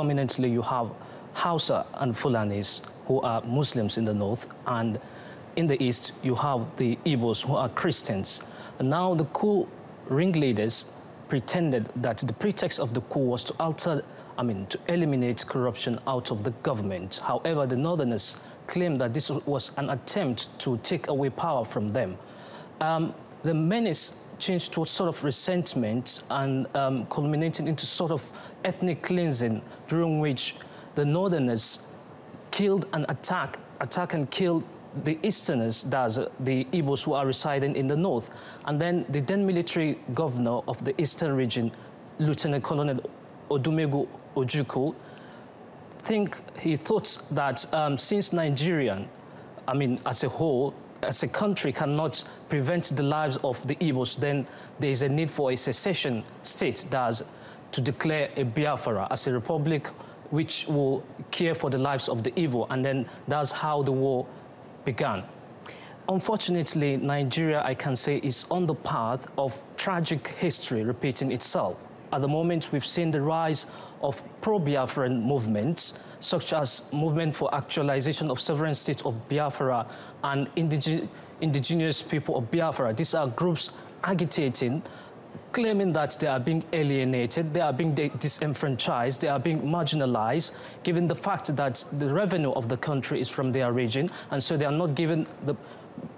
Dominantly, you have Hausa and Fulanis, who are Muslims in the north, and in the east, you have the Igbos, who are Christians. And now the coup ringleaders pretended that the pretext of the coup was to alter, I mean, to eliminate corruption out of the government. However, the Northerners claim that this was an attempt to take away power from them. Um, the menace changed to a sort of resentment and um, culminating into sort of ethnic cleansing during which the Northerners killed and attacked, attack and killed the Easterners, that's uh, the Igbos who are residing in the north. And then the then military governor of the Eastern region, Lieutenant Colonel Odumegwu Ojukwu, think he thought that um, since Nigerian, I mean, as a whole, as a country cannot prevent the lives of the Igbos, then there is a need for a secession state does to declare a Biafra as a republic which will care for the lives of the Igbo, and then that's how the war began. Unfortunately, Nigeria, I can say, is on the path of tragic history repeating itself. At the moment, we've seen the rise of pro-Biafran movements, such as Movement for Actualization of Sovereign State of Biafra and indige Indigenous People of Biafra. These are groups agitating claiming that they are being alienated, they are being disenfranchised, they are being marginalized, given the fact that the revenue of the country is from their region, and so they are not given the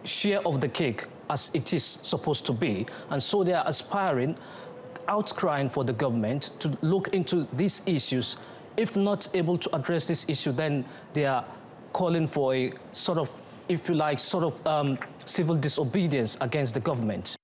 share of the cake as it is supposed to be. And so they are aspiring, outcrying for the government to look into these issues. If not able to address this issue, then they are calling for a sort of, if you like, sort of um, civil disobedience against the government.